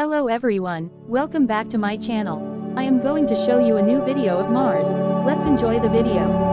Hello everyone, welcome back to my channel. I am going to show you a new video of Mars. Let's enjoy the video.